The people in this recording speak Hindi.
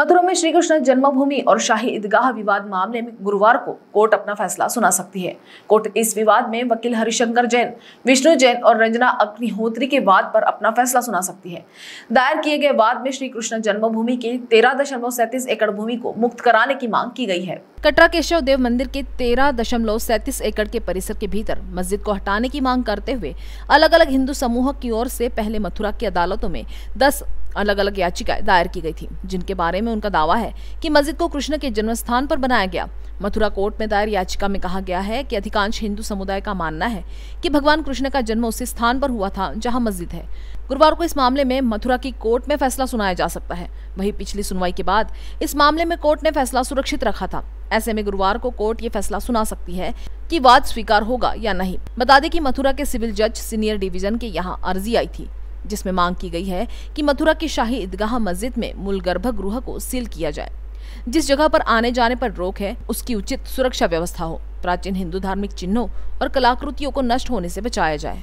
मथुरा में श्री कृष्ण जन्मभूमि और शाही ईदगाह विवाद मामले में गुरुवार को कोर्ट अपना फैसला सुना सकती है। कोर्ट इस विवाद में वकील हरिशंकर जैन, विष्णु जैन और रंजना अग्निहोत्री के वाद पर अपना फैसला सुना सकती है। दायर किए गए वाद में श्री कृष्ण जन्मभूमि के तेरह एकड़ भूमि को मुक्त कराने की मांग की गई है। कटरा केशव देव मंदिर के तेरह दशमलव सैंतीस एकड़ के परिसर के भीतर मस्जिद को हटाने की मांग करते हुए अलग अलग हिंदू समूह की ओर से पहले मथुरा की अदालतों में दस अलग अलग याचिकाएँ दायर की गई थी, जिनके बारे में उनका दावा है कि मस्जिद को कृष्ण के जन्म स्थान पर बनाया गया। मथुरा कोर्ट में दायर याचिका में कहा गया है कि अधिकांश हिंदू समुदाय का मानना है कि भगवान कृष्ण का जन्म उसी स्थान पर हुआ था जहाँ मस्जिद है। गुरुवार को इस मामले में मथुरा की कोर्ट में फैसला सुनाया जा सकता है। वही पिछली सुनवाई के बाद इस मामले में कोर्ट ने फैसला सुरक्षित रखा था। ऐसे में गुरुवार को कोर्ट ये फैसला सुना सकती है कि वाद स्वीकार होगा या नहीं। बता दें कि मथुरा के सिविल जज सीनियर डिवीज़न के यहाँ अर्जी आई थी, जिसमें मांग की गई है कि मथुरा की शाही ईदगाह मस्जिद में मूल गर्भगृह को सील किया जाए। जिस जगह पर आने जाने पर रोक है, उसकी उचित सुरक्षा व्यवस्था हो। प्राचीन हिंदू धार्मिक चिन्हों और कलाकृतियों को नष्ट होने से बचाया जाए।